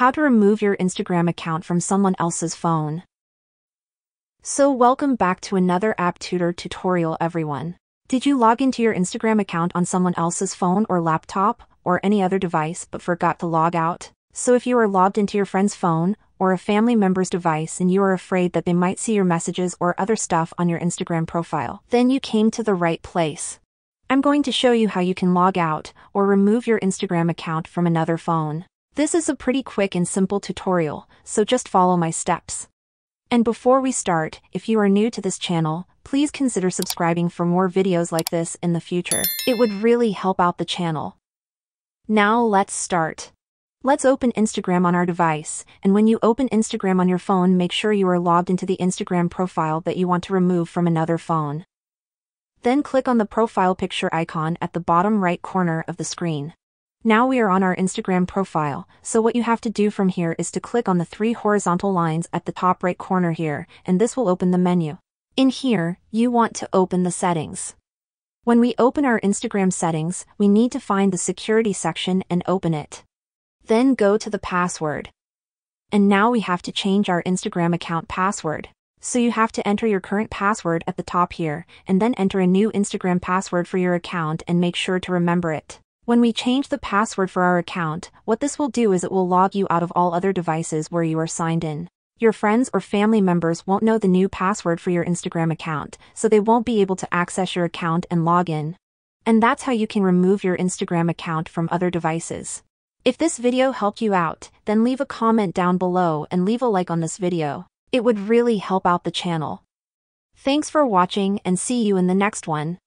How to remove your Instagram account from someone else's phone. So welcome back to another app tutor tutorial everyone. Did you log into your Instagram account on someone else's phone or laptop, or any other device but forgot to log out? So if you are logged into your friend's phone, or a family member's device and you are afraid that they might see your messages or other stuff on your Instagram profile, then you came to the right place. I'm going to show you how you can log out, or remove your Instagram account from another phone. This is a pretty quick and simple tutorial, so just follow my steps. And before we start, if you are new to this channel, please consider subscribing for more videos like this in the future. It would really help out the channel. Now let's start. Let's open Instagram on our device, and when you open Instagram on your phone make sure you are logged into the Instagram profile that you want to remove from another phone. Then click on the profile picture icon at the bottom right corner of the screen. Now we are on our Instagram profile, so what you have to do from here is to click on the three horizontal lines at the top right corner here, and this will open the menu. In here, you want to open the settings. When we open our Instagram settings, we need to find the security section and open it. Then go to the password. And now we have to change our Instagram account password. So you have to enter your current password at the top here, and then enter a new Instagram password for your account and make sure to remember it. When we change the password for our account, what this will do is it will log you out of all other devices where you are signed in. Your friends or family members won't know the new password for your Instagram account, so they won't be able to access your account and log in. And that's how you can remove your Instagram account from other devices. If this video helped you out, then leave a comment down below and leave a like on this video. It would really help out the channel. Thanks for watching and see you in the next one.